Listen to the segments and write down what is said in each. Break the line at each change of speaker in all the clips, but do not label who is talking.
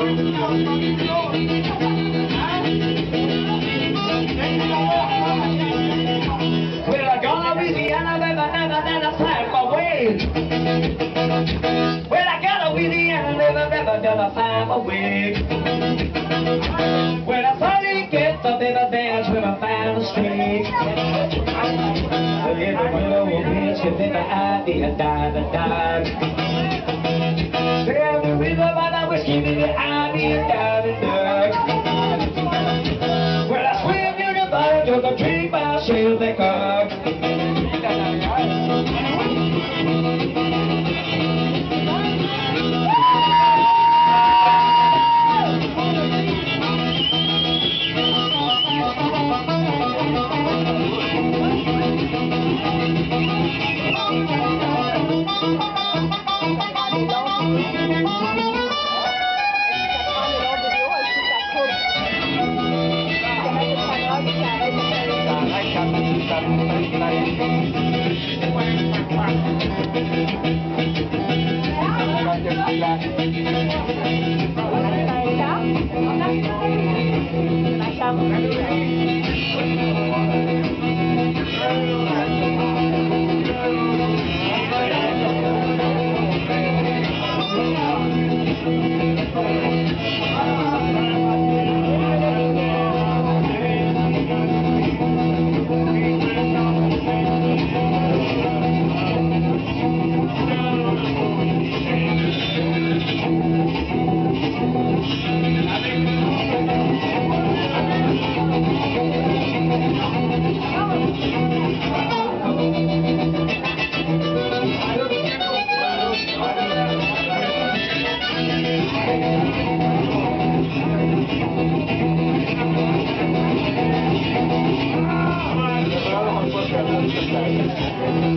Well, I gone to Louisiana, baby, never, never find my way. Well, I got Louisiana, never, never, never find my way. When I finally get the baby, that's when I find the street. But every little bitch, if ever I be a dime, a dime. The I be a dime, a dime. Well, I swim in the took a drink by Shell
Thank you. 人民。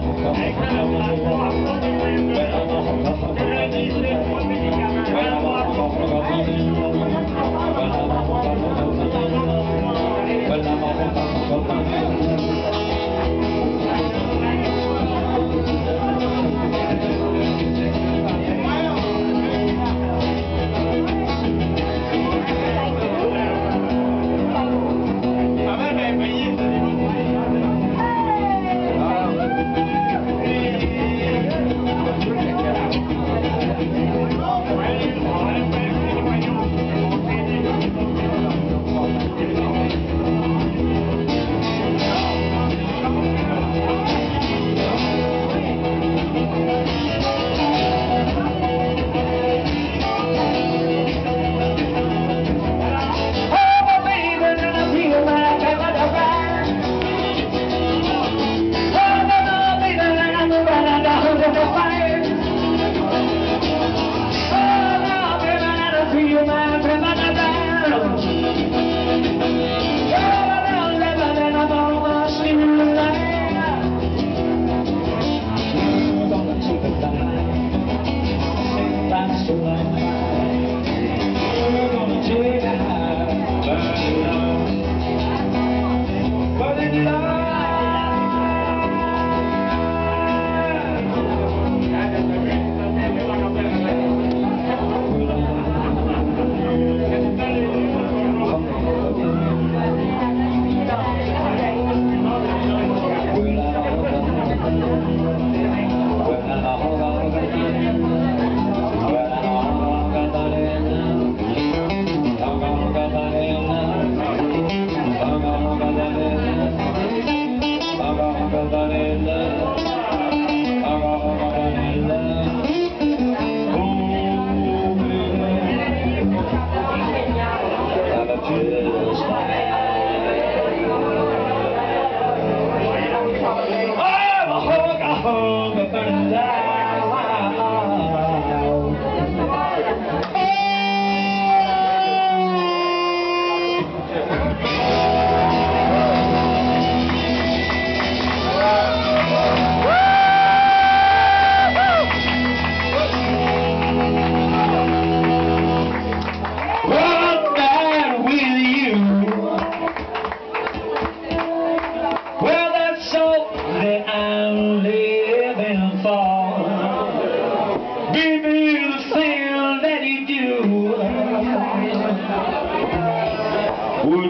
Hey,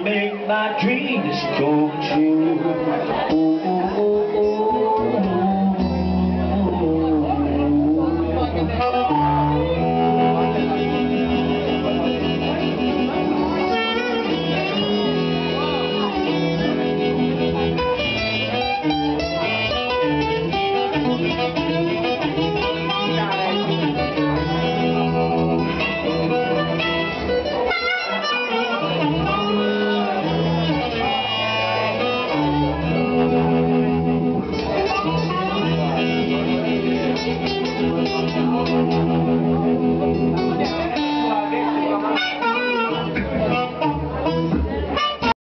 make my dreams come true.